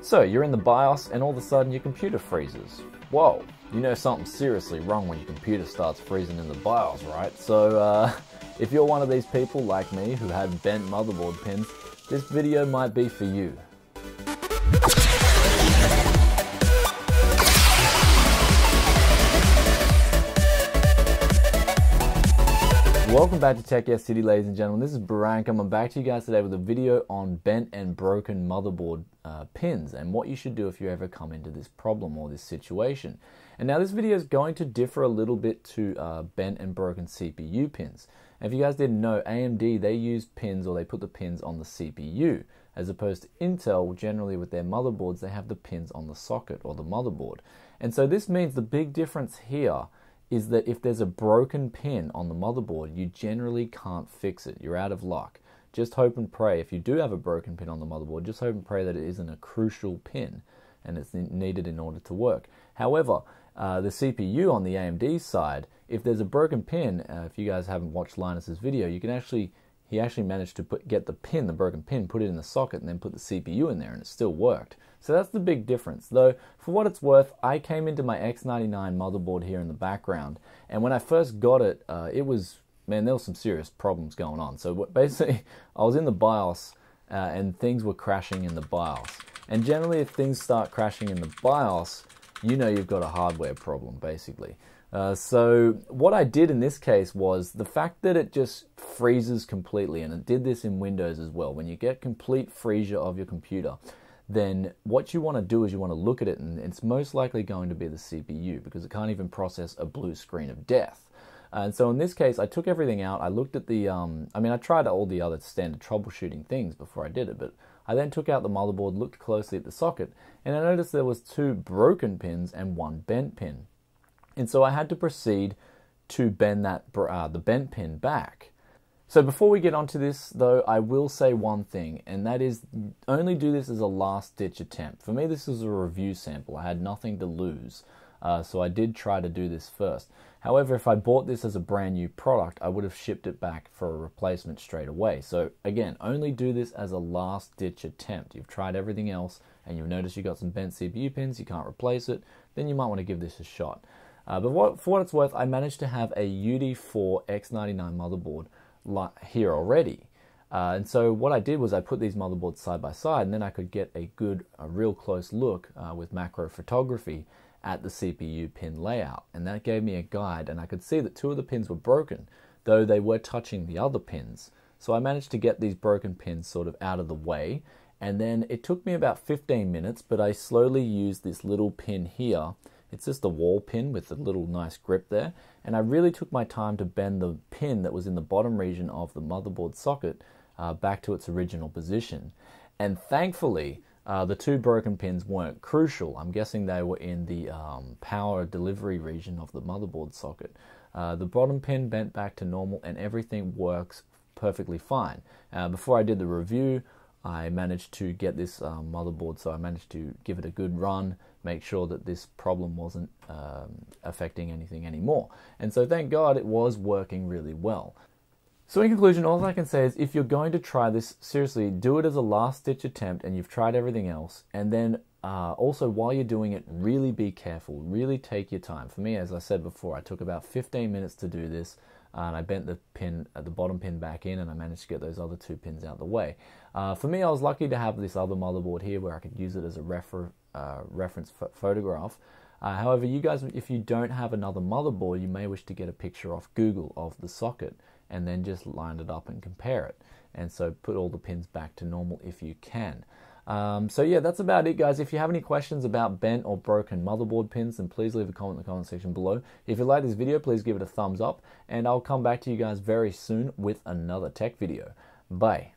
So you're in the BIOS and all of a sudden your computer freezes. Whoa, you know something's seriously wrong when your computer starts freezing in the BIOS, right? So uh, if you're one of these people like me who had bent motherboard pins, this video might be for you. Welcome back to Tech Yes City, ladies and gentlemen. This is Bryan coming back to you guys today with a video on bent and broken motherboard uh, pins and what you should do if you ever come into this problem or this situation. And now this video is going to differ a little bit to uh, bent and broken CPU pins. If you guys didn't know, AMD they use pins or they put the pins on the CPU, as opposed to Intel. Generally, with their motherboards, they have the pins on the socket or the motherboard. And so this means the big difference here is that if there's a broken pin on the motherboard, you generally can't fix it. You're out of luck. Just hope and pray. If you do have a broken pin on the motherboard, just hope and pray that it isn't a crucial pin and it's needed in order to work. However, uh, the CPU on the AMD side, if there's a broken pin, uh, if you guys haven't watched Linus's video, you can actually he actually managed to put, get the pin, the broken pin, put it in the socket, and then put the CPU in there, and it still worked. So that's the big difference. Though, for what it's worth, I came into my X99 motherboard here in the background, and when I first got it, uh, it was, man, there was some serious problems going on. So basically, I was in the BIOS, uh, and things were crashing in the BIOS. And generally, if things start crashing in the BIOS, you know you've got a hardware problem, basically. Uh, so what I did in this case was the fact that it just freezes completely, and it did this in Windows as well. When you get complete freezer of your computer, then what you want to do is you want to look at it, and it's most likely going to be the CPU because it can't even process a blue screen of death. And so in this case, I took everything out. I looked at the, um, I mean, I tried all the other standard troubleshooting things before I did it, but I then took out the motherboard, looked closely at the socket, and I noticed there was two broken pins and one bent pin. And so I had to proceed to bend that uh, the bent pin back. So before we get onto this, though, I will say one thing, and that is only do this as a last ditch attempt. For me, this is a review sample. I had nothing to lose, uh, so I did try to do this first. However, if I bought this as a brand new product, I would have shipped it back for a replacement straight away. So again, only do this as a last ditch attempt. You've tried everything else, and you've noticed you've got some bent CPU pins, you can't replace it, then you might want to give this a shot. Uh, but what, for what it's worth, I managed to have a UD4 X99 motherboard here already. Uh, and so what I did was I put these motherboards side by side, and then I could get a good, a real close look uh, with macro photography at the CPU pin layout. And that gave me a guide, and I could see that two of the pins were broken, though they were touching the other pins. So I managed to get these broken pins sort of out of the way, and then it took me about 15 minutes, but I slowly used this little pin here it's just a wall pin with a little nice grip there. And I really took my time to bend the pin that was in the bottom region of the motherboard socket uh, back to its original position. And thankfully, uh, the two broken pins weren't crucial. I'm guessing they were in the um, power delivery region of the motherboard socket. Uh, the bottom pin bent back to normal and everything works perfectly fine. Uh, before I did the review, I managed to get this um, motherboard, so I managed to give it a good run, make sure that this problem wasn't um, affecting anything anymore. And so thank God it was working really well. So in conclusion, all I can say is if you're going to try this, seriously, do it as a last ditch attempt and you've tried everything else. And then uh, also while you're doing it, really be careful, really take your time. For me, as I said before, I took about 15 minutes to do this and I bent the pin at the bottom pin back in and I managed to get those other two pins out the way. Uh, for me, I was lucky to have this other motherboard here where I could use it as a refer, uh, reference photograph. Uh, however, you guys, if you don't have another motherboard, you may wish to get a picture off Google of the socket and then just line it up and compare it. And so put all the pins back to normal if you can. Um, so yeah, that's about it, guys. If you have any questions about bent or broken motherboard pins, then please leave a comment in the comment section below. If you like this video, please give it a thumbs up, and I'll come back to you guys very soon with another tech video. Bye.